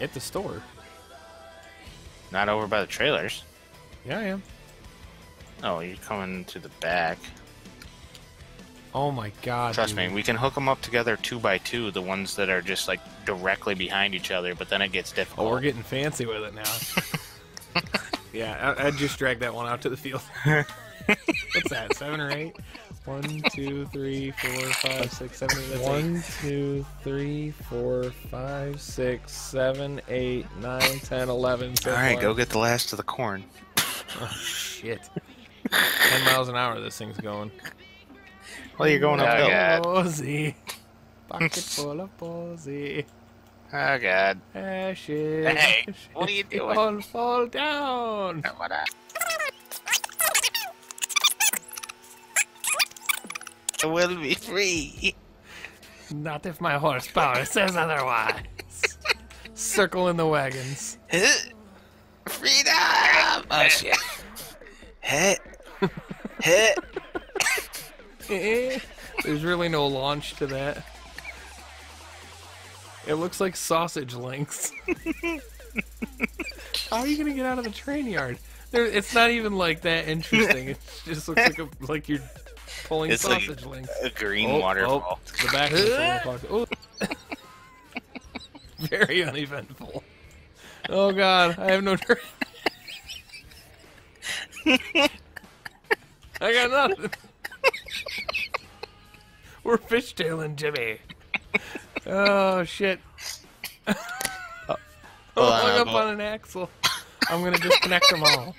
At the store. Not over by the trailers. Yeah, I am. Oh, you're coming to the back. Oh my god. Trust dude. me, we can hook them up together two by two. The ones that are just like directly behind each other, but then it gets difficult. Oh, we're getting fancy with it now. yeah, I, I'd just drag that one out to the field. What's that? Seven or eight? One, two, three, four, five, six, seven, eight. That's One, two, three, four, five, six, seven, eight, nine, ten, eleven. So All right, far. go get the last of the corn. Oh shit! Ten miles an hour. This thing's going. Well, you're going uphill. God. Posy. Pocket full of posy. Oh God. Ashes. Hey, what are you doing? All fall down. I will be free. Not if my horsepower says otherwise. Circle in the wagons. Freedom! Oh shit. Hit. Hit. There's really no launch to that. It looks like sausage links. How are you gonna get out of the train yard? There, it's not even like that interesting. It just looks like a, like you're pulling It's like sausage links. a green Oh, oh waterfall. oh, the back of the pocket. Oh. Very uneventful. Oh god, I have no train. I got nothing. We're fishtailing Jimmy. Oh shit. oh, Hold on, hung I'll up on an axle. I'm gonna disconnect them all.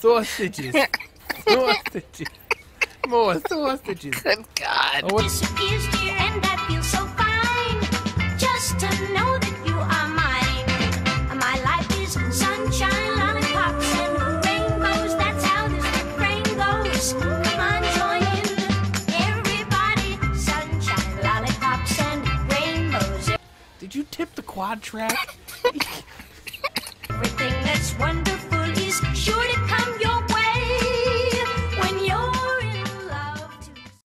Sausages. sausages. More sausages. Good God. Oh, what? disappears, dear, and that feels so fine. Just to know that you are mine. My life is sunshine, lollipops, and rainbows. That's how this refrain goes. Come on, join in, everybody. Sunshine, lollipops, and rainbows. Did you tip the quad track? Everything that's wonderful